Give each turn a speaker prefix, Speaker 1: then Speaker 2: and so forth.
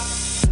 Speaker 1: Bye.